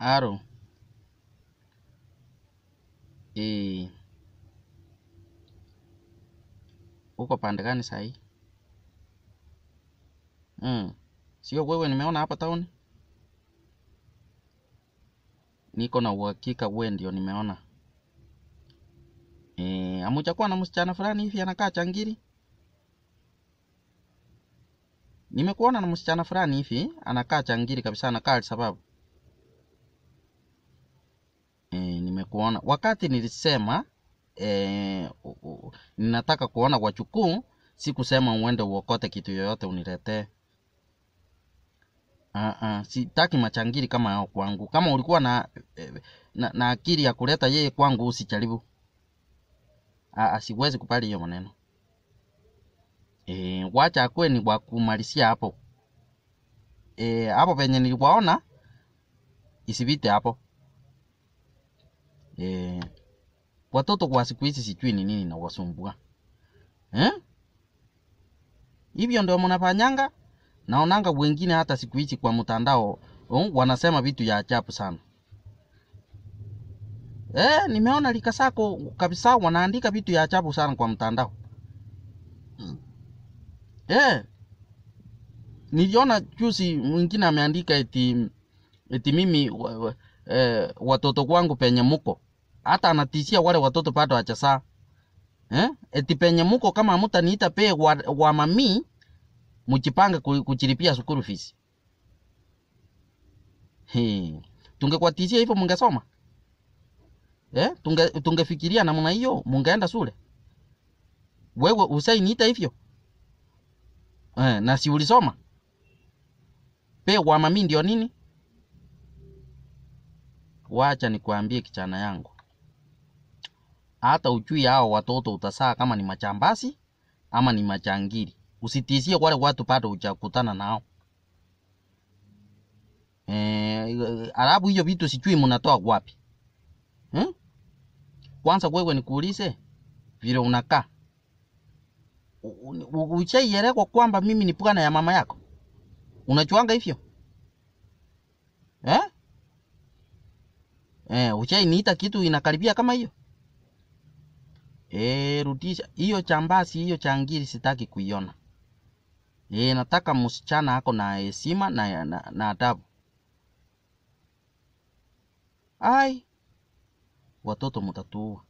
Aro. e, Uko pande gani sahi? Mm. Sio wewe nimeona hapa town? Niko na uhakika wewe ndio nimeona. Eh, amuchakuwa na msichana fulani hivi anakaa changiri? Nimekuona na msichana fulani hivi anakaa changiri kabisa anakaa sababu. Nimekuona wakati nilisema e, u, ninataka kuona wachukuu, sikusema uende uokote kitu yoyote uniletee. Uh, uh, sitaki machangiri kama yao kwangu. Kama ulikuwa na, eh, na, na akili ya kuleta yeye kwangu usijaribu. Uh, siwezi kubali hiyo maneno. E, wacha akwe ni kwa kumalizia hapo. E, hapo penye niliwaona isipite hapo. E, watoto kwa siku hizi sijui ni nini nawasumbua eh? Hivyo ndio mnafanyanga. Naonanga wengine hata siku hizi kwa mtandao um, wanasema vitu ya ajabu sana. Eh, nimeona likasako kabisa wanaandika vitu ya ajabu sana kwa mtandao. Eh, niliona juzi mwingine ameandika eti eti mimi eh, watoto kwangu penye muko hata anatishia wale watoto bado hajazaa eh? Eti penye muko kama mutaniita pe wa, wa mami mjipange ku- kuchilipia school fees. He. Tungekwatishia hivyo mungesoma eh? Tunge tungefikiria namna hiyo mungeenda shule. Wewe usainiita hivyo eh, na si ulisoma pe wa mami ndio nini? Wacha nikwambie kichana yangu, hata ujui hao watoto utasaa kama ni machambasi ama ni machangiri. Usitisie wale watu bado hujakutana nao. Eh, alafu hiyo vitu sijui mnatoa wapi hmm? Kwanza wewe nikuulize vile unakaa, uchaielekwa kwamba mimi ni bwana ya mama yako? Unachuanga hivyo eh? Eh, uchainiita kitu inakaribia kama hiyo eh? Rudisha hiyo chambasi, hiyo changiri sitaki kuiona. Eh, nataka msichana ako na heshima na, na, na adabu. Ai, watoto mutatuua.